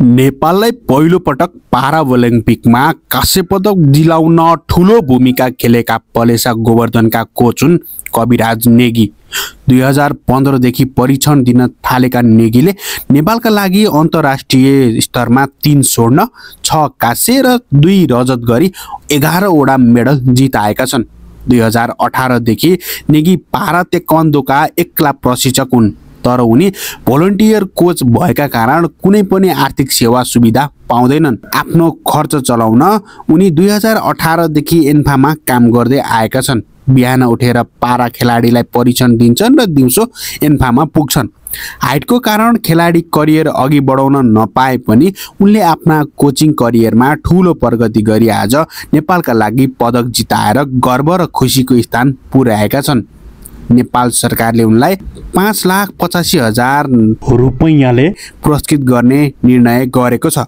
नेपाललाई पहिलोपटक पारा ओलम्पिकमा काँस्य पदक दिलाउन ठुलो भूमिका खेलेका पलेसा गोवर्धनका कोच हुन् कविराज नेगी। दुई हजार पन्ध्रदेखि परीक्षण दिन थालेका नेगीले नेपालका लागि अन्तर्राष्ट्रिय स्तरमा तिन स्वर्ण छ काँस्य र दुई रजत गरी एघारवटा मेडल जिताएका छन्। दुई हजार अठारदेखि नेगी पारा तेक्वान्दोका एक्ला प्रशिक्षक हुन्। तर उनी भोलिन्टियर कोच भएका कारण कुनै पनि आर्थिक सेवा सुविधा पाउँदैनन्। आफ्नो खर्च चलाउन उनी दुई हजार अठारदेखि एन्फामा काम गर्दै आएका छन्। बिहान उठेर पारा खेलाडीलाई परीक्षण दिन्छन् र दिउँसो एन्फामा पुग्छन्। हाइटको कारण खेलाडी करियर अघि बढाउन नपाए पनि उनले आफ्ना कोचिङ करियरमा ठुलो प्रगति गरी आज नेपालका लागि पदक जिताएर गर्व र खुसीको स्थान पुर्याएका छन्। नेपाल सरकारले उनलाई पाँच लाख पचासी हजार रुपैयाँले पुरस्कृत गर्ने निर्णय गरेको छ।